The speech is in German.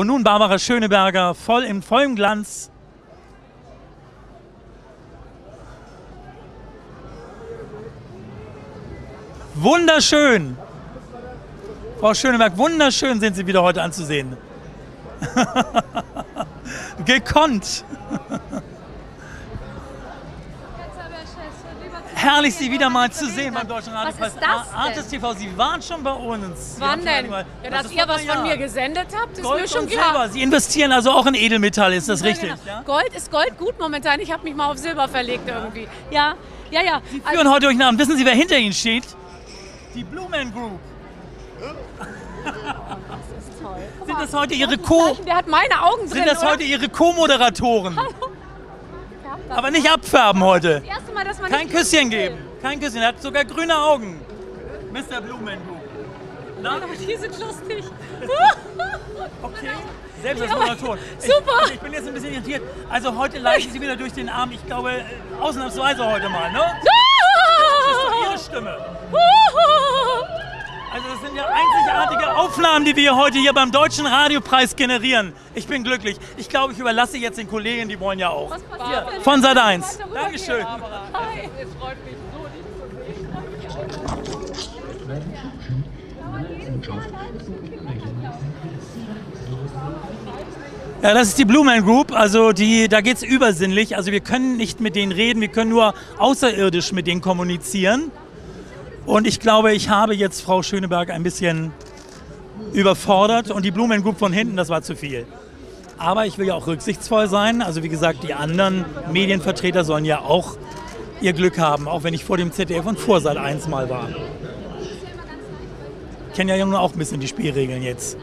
Und nun Barbara Schöneberger, voll im vollen Glanz. Wunderschön. Frau Schöneberg, wunderschön sind Sie wieder heute anzusehen. Gekonnt. Herrlich, Sie wieder mal zu sehen beim Deutschen Radiopreis. ist das? Artist TV, Sie waren schon bei uns. Sie Wann denn? Ja, Das dass ist ihr was von mir gesendet habt, ist Gold mir schon und klar. Silber. Sie investieren also auch in Edelmetall, ist das Ja, richtig? genau. Ja? Gold ist Gold gut momentan. Ich habe mich mal auf Silber verlegt irgendwie. Ja, ja, ja. Sie Also, führen heute durch den Abend. Wissen Sie, wer hinter Ihnen steht? Die Blumen Group. Sind das heute Ihre Co... der hat meine Augen drin. Sind das heute Ihre Co-Moderatoren? Aber nicht abfärben heute. Mal, Kein Küsschen geben. Kein Küsschen. Er hat sogar grüne Augen. Mr. Blumen Group. Na? Die sind lustig. Okay. Selbst als. Ich, super. also ich bin jetzt ein bisschen irritiert. Also heute leiten Sie wieder durch den Arm. Ich glaube, äh, ausnahmsweise heute mal, ne? Aufnahmen, die wir heute hier beim Deutschen Radiopreis generieren. Ich bin glücklich. Ich glaube, ich überlasse jetzt den Kollegen, die wollen ja auch. Denn? Von Sat 1. Weiter rüber Dankeschön. Hi. Es freut mich so, dich zu sehen. Ja, das ist die Blue Man Group. Also die, da geht es übersinnlich. Also wir können nicht mit denen reden, wir können nur außerirdisch mit denen kommunizieren. Und ich glaube, ich habe jetzt Frau Schöneberg ein bisschen überfordert und die Blue Man Group von hinten, das war zu viel. Aber ich will ja auch rücksichtsvoll sein. Also wie gesagt, die anderen Medienvertreter sollen ja auch ihr Glück haben, auch wenn ich vor dem ZDF und vor Sat 1 mal war. Ich kenne ja nun auch ein bisschen die Spielregeln jetzt.